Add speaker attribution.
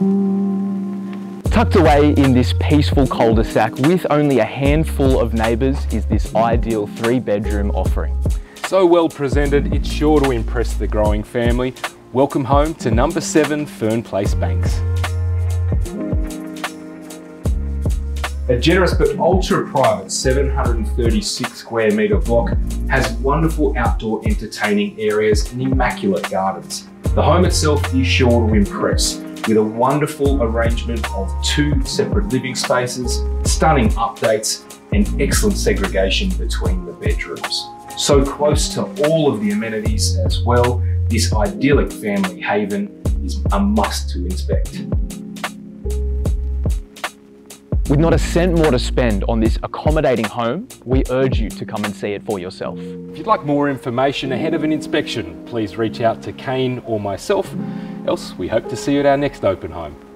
Speaker 1: Tucked away in this peaceful cul-de-sac with only a handful of neighbours is this ideal three bedroom offering.
Speaker 2: So well presented, it's sure to impress the growing family. Welcome home to number seven Fern Place Banks. A generous but ultra private 736 square metre block has wonderful outdoor entertaining areas and immaculate gardens. The home itself is sure to impress with a wonderful arrangement of two separate living spaces, stunning updates, and excellent segregation between the bedrooms. So close to all of the amenities as well, this idyllic family haven is a must to inspect.
Speaker 1: With not a cent more to spend on this accommodating home, we urge you to come and see it for yourself.
Speaker 2: If you'd like more information ahead of an inspection, please reach out to Kane or myself. Else, we hope to see you at our next open home.